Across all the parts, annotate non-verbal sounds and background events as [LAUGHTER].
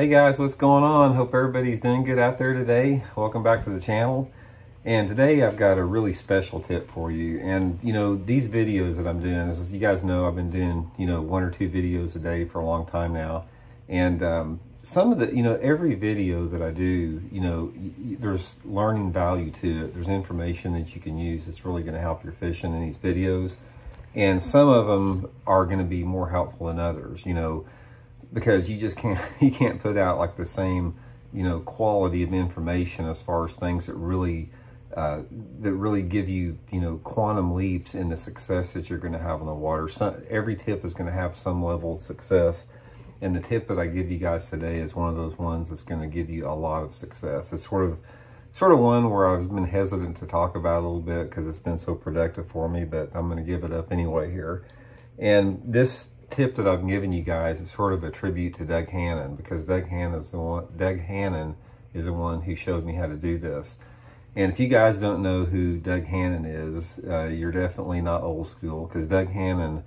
Hey guys, what's going on? Hope everybody's doing good out there today. Welcome back to the channel. And today I've got a really special tip for you. And you know, these videos that I'm doing, as you guys know, I've been doing, you know, one or two videos a day for a long time now. And um, some of the, you know, every video that I do, you know, there's learning value to it. There's information that you can use that's really going to help your fishing in these videos. And some of them are going to be more helpful than others, you know, because you just can't, [LAUGHS] you can't put out like the same, you know, quality of information as far as things that really, uh, that really give you, you know, quantum leaps in the success that you're going to have on the water. Some, every tip is going to have some level of success. And the tip that I give you guys today is one of those ones that's going to give you a lot of success. It's sort of, sort of one where I've been hesitant to talk about a little bit because it's been so productive for me, but I'm going to give it up anyway here. And this tip that I've given you guys is sort of a tribute to Doug Hannon because Doug Hannon is the one, Doug Hannon is the one who showed me how to do this. And if you guys don't know who Doug Hannon is, uh, you're definitely not old school because Doug Hannon,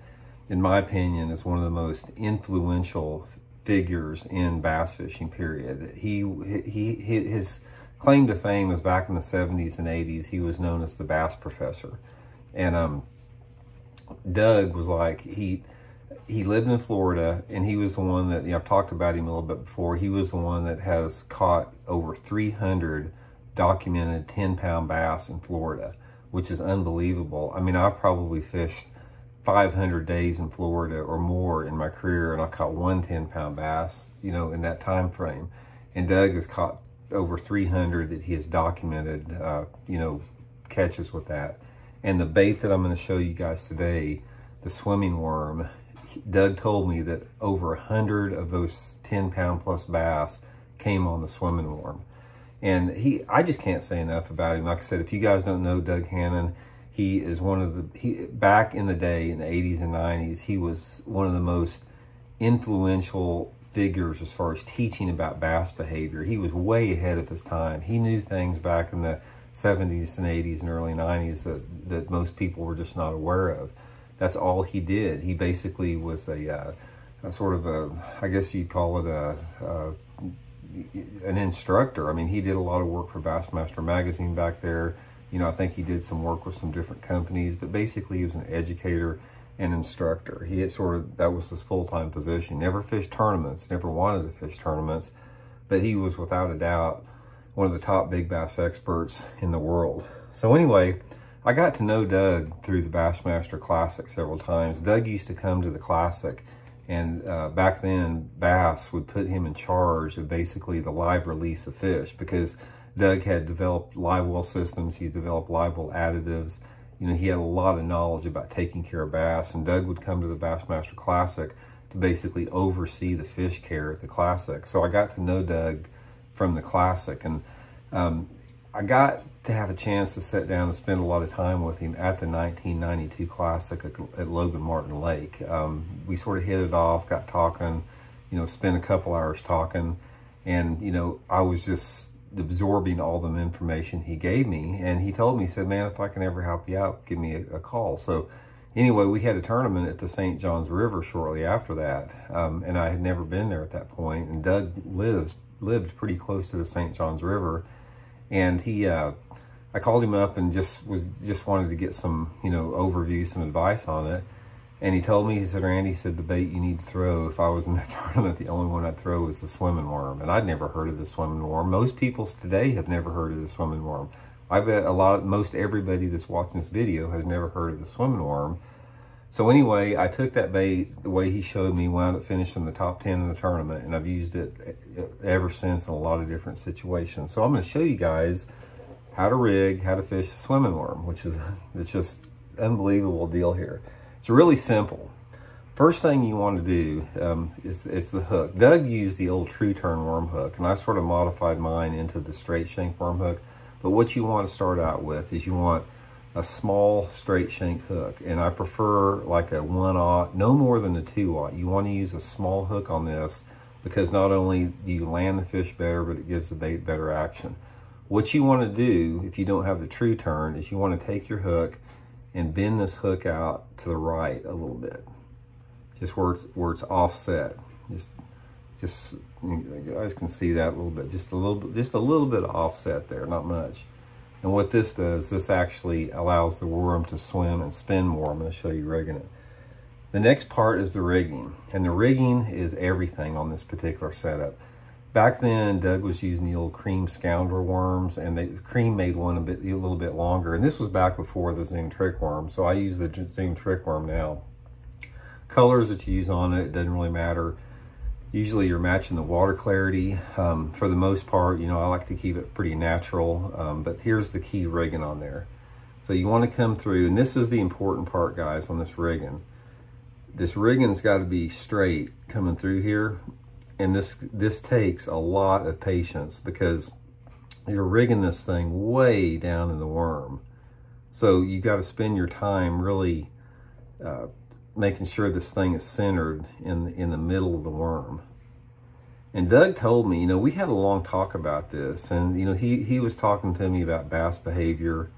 in my opinion, is one of the most influential figures in bass fishing, period. He, he, his claim to fame was back in the 70s and 80s. He was known as the bass professor. And um, Doug was like, he, he lived in Florida and he was the one that, you know, I've talked about him a little bit before. He was the one that has caught over 300 documented 10 pound bass in Florida, which is unbelievable. I mean, I've probably fished 500 days in Florida or more in my career and I caught one 10 pound bass, you know, in that time frame. And Doug has caught over 300 that he has documented, uh, you know, catches with that. And the bait that I'm going to show you guys today, the swimming worm, Doug told me that over a 100 of those 10 pound plus bass came on the swimming worm. And he, I just can't say enough about him. Like I said, if you guys don't know Doug Hannon, he is one of the, he, back in the day, in the 80s and 90s, he was one of the most influential figures as far as teaching about bass behavior. He was way ahead of his time. He knew things back in the 70s and 80s and early 90s that, that most people were just not aware of that's all he did. He basically was a, uh, a sort of a, I guess you'd call it a, a, an instructor. I mean, he did a lot of work for Bassmaster Magazine back there. You know, I think he did some work with some different companies, but basically he was an educator and instructor. He had sort of, that was his full-time position. Never fished tournaments, never wanted to fish tournaments, but he was without a doubt one of the top big bass experts in the world. So anyway, I got to know Doug through the Bassmaster Classic several times. Doug used to come to the Classic and uh, back then Bass would put him in charge of basically the live release of fish because Doug had developed live well systems. He developed live well additives. You know, he had a lot of knowledge about taking care of bass and Doug would come to the Bassmaster Classic to basically oversee the fish care at the Classic. So I got to know Doug from the Classic and um, I got to have a chance to sit down and spend a lot of time with him at the 1992 Classic at, Logan Martin Lake. Um, we sort of hit it off, got talking, you know, spent a couple hours talking, and, you know, I was just absorbing all the information he gave me, and he told me, he said, man, if I can ever help you out, give me a, a call. So anyway, we had a tournament at the St. Johns River shortly after that, um, and I had never been there at that point, and Doug lives lived pretty close to the St. Johns River, and he, uh, I called him up and just was just wanted to get some, you know, overview, some advice on it. And he told me, he said, Randy, he said, the bait you need to throw, if I was in the [LAUGHS] tournament, the only one I'd throw was the swimming worm. And I'd never heard of the swimming worm. Most people today have never heard of the swimming worm. I bet a lot, most everybody that's watching this video has never heard of the swimming worm. So anyway, I took that bait the way he showed me, wound up finishing the top 10 in the tournament, and I've used it ever since in a lot of different situations. So I'm going to show you guys how to rig, how to fish a swimming worm, which is [LAUGHS] it's just unbelievable deal here. It's really simple. First thing you want to do um, is, is the hook. Doug used the old Tru-Turn worm hook, and I sort of modified mine into the straight shank worm hook. But what you want to start out with is you want a small straight shank hook. And I prefer like a one aught, no more than a two aught. You want to use a small hook on this because not only do you land the fish better, but it gives the bait better action. What you want to do, if you don't have the Tru-Turn, is you want to take your hook and bend this hook out to the right a little bit. Just where it's, where it's offset. Just, Just, you guys can see that a little bit, just a little just a little bit of offset there, not much. And what this does, this actually allows the worm to swim and spin more. I'm gonna show you rigging it. The next part is the rigging. And the rigging is everything on this particular setup. Back then, Doug was using the old Creme Scoundrel worms, and the Creme made one a bit, a little bit longer. And this was back before the Zoom trick worm, so I use the Zoom trick worm now. Colors that you use on it, it doesn't really matter. Usually you're matching the water clarity. Um, for the most part, you know, I like to keep it pretty natural, um, but here's the key rigging on there. So you want to come through, and this is the important part, guys, on this rigging. This rigging's got to be straight coming through here, and this this takes a lot of patience because you're rigging this thing way down in the worm. So you got to spend your time really uh, making sure this thing is centered in, in the middle of the worm. And Doug told me, you know, we had a long talk about this and, you know, he, he was talking to me about bass behavior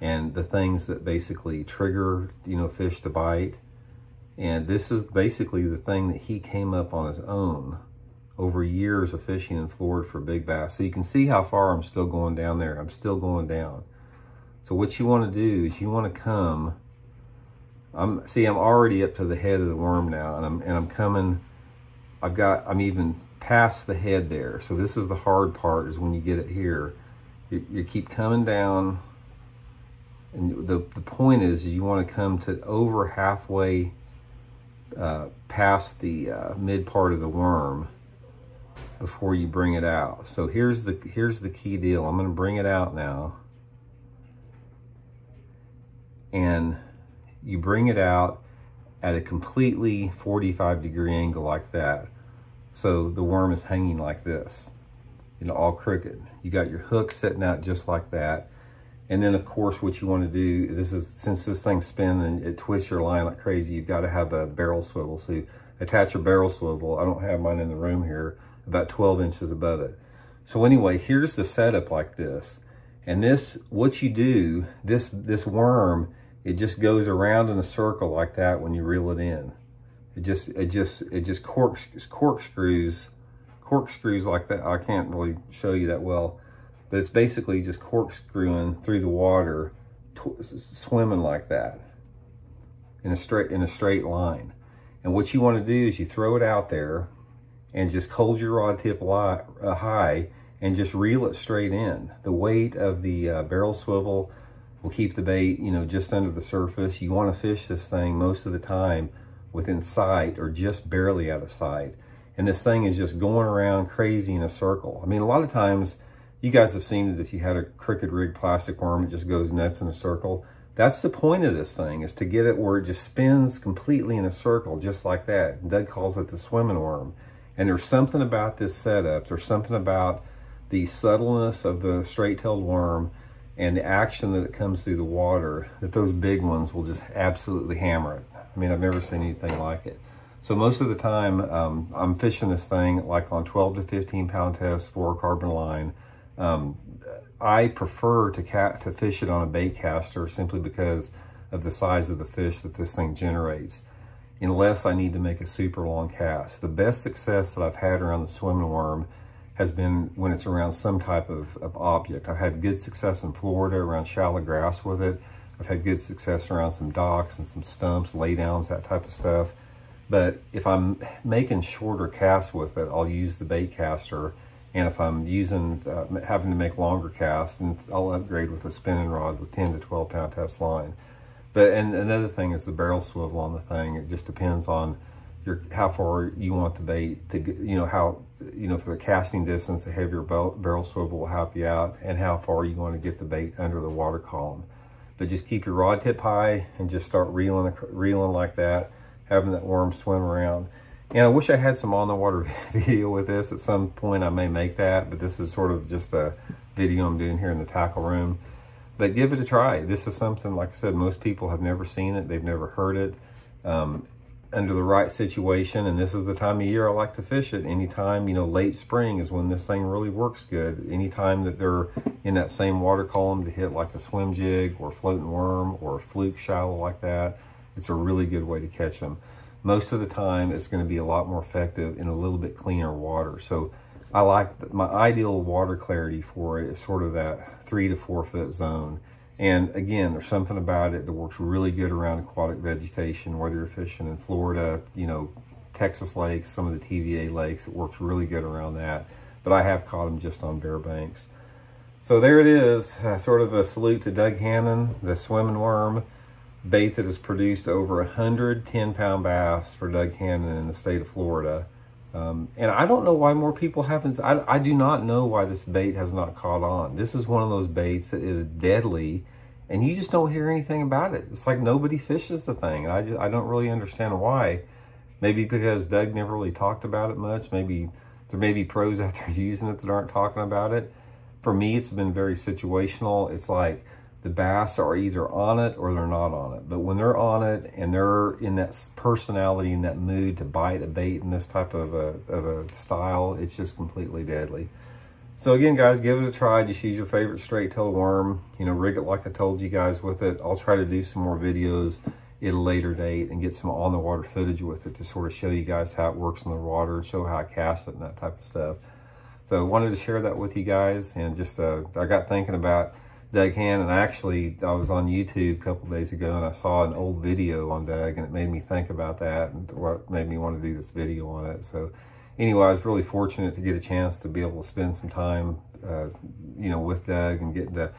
and the things that basically trigger, you know, fish to bite. And this is basically the thing that he came up on his own over years of fishing in Florida for big bass. So you can see how far I'm still going down there. I'm still going down. So what you want to do is you want to come I'm see I'm already up to the head of the worm now and I'm and I'm coming I've got I'm even past the head there. So this is the hard part is when you get it here you, you keep coming down and the, the point is you want to come to over halfway uh, past the uh, mid part of the worm before you bring it out. So here's the here's the key deal. I'm going to bring it out now. And you bring it out at a completely 45 degree angle like that. So the worm is hanging like this, you know, all crooked. You got your hook sitting out just like that. And then of course, what you want to do, this is, since this thing's spinning and it twists your line like crazy, you've got to have a barrel swivel. So you attach a barrel swivel. I don't have mine in the room here, about 12 inches above it. So anyway, here's the setup like this. And this, what you do, this, this worm it just goes around in a circle like that when you reel it in. It just, it just, it just corks, corkscrews, corkscrews like that. I can't really show you that well, but it's basically just corkscrewing through the water, swimming like that in a straight, in a straight line. And what you want to do is you throw it out there and just hold your rod tip uh, high and just reel it straight in. The weight of the uh, barrel swivel, will keep the bait, you know, just under the surface. You want to fish this thing most of the time within sight or just barely out of sight. And this thing is just going around crazy in a circle. I mean, a lot of times you guys have seen it if you had a crooked rig plastic worm, it just goes nuts in a circle. That's the point of this thing, is to get it where it just spins completely in a circle, just like that. Doug calls it the swimming worm. And there's something about this setup, there's something about the subtleness of the straight-tailed worm and the action that it comes through the water, that those big ones will just absolutely hammer it. I mean, I've never seen anything like it. So most of the time, um, I'm fishing this thing like on 12 to 15 pound test, fluorocarbon carbon line. Um, I prefer to, cat to fish it on a bait caster simply because of the size of the fish that this thing generates, unless I need to make a super long cast. The best success that I've had around the swimming worm has been when it's around some type of, of object. I've had good success in Florida around shallow grass with it. I've had good success around some docks and some stumps, laydowns, that type of stuff. But if I'm making shorter casts with it, I'll use the bait caster. And if I'm using, uh, having to make longer casts, then I'll upgrade with a spinning rod with 10 to 12 pound test line. But, and another thing is the barrel swivel on the thing. It just depends on your how far you want the bait to you know, how, you know, for the casting distance, the heavier barrel swivel will help you out and how far you want to get the bait under the water column. But just keep your rod tip high and just start reeling, reeling like that, having that worm swim around. And I wish I had some on the water [LAUGHS] video with this. At some point I may make that, but this is sort of just a video I'm doing here in the tackle room. But give it a try. This is something, like I said, most people have never seen it. They've never heard it. Um, under the right situation and this is the time of year I like to fish it anytime you know late spring is when this thing really works good anytime that they're in that same water column to hit like a swim jig or floating worm or a fluke shallow like that it's a really good way to catch them most of the time it's going to be a lot more effective in a little bit cleaner water. So I like, my ideal water clarity for it is sort of that three to four foot zone. And again, there's something about it that works really good around aquatic vegetation, whether you're fishing in Florida, you know, Texas lakes, some of the TVA lakes, it works really good around that. But I have caught them just on bare banks. So there it is, uh, sort of a salute to Doug Hannon, the swimming worm bait that has produced over 110 pound bass for Doug Hannon in the state of Florida. Um, and I don't know why more people haven't, I, I do not know why this bait has not caught on. This is one of those baits that is deadly and you just don't hear anything about it. It's like nobody fishes the thing. I just, I don't really understand why. Maybe because Doug never really talked about it much. Maybe there may be pros out there [LAUGHS] using it that aren't talking about it. For me, it's been very situational. It's like, the bass are either on it or they're not on it. But when they're on it and they're in that personality, in that mood to bite a bait in this type of a, of a style, it's just completely deadly. So again, guys, give it a try. Just use your favorite straight tail worm. You know, rig it like I told you guys with it. I'll try to do some more videos at a later date and get some on the water footage with it to sort of show you guys how it works in the water, show how I cast it and that type of stuff. So I wanted to share that with you guys and just, uh, I got thinking about Doug Hannon. Actually, I was on YouTube a couple days ago and I saw an old video on Doug and it made me think about that and what made me want to do this video on it. So anyway, I was really fortunate to get a chance to be able to spend some time, uh, you know, with Doug and getting to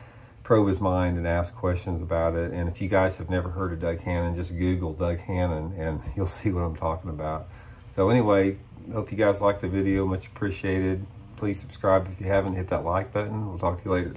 probe his mind and ask questions about it. And if you guys have never heard of Doug Hannon, just Google Doug Hannon and [LAUGHS] you'll see what I'm talking about. So anyway, hope you guys liked the video. Much appreciated. Please subscribe if you haven't. Hit that like button. We'll talk to you later.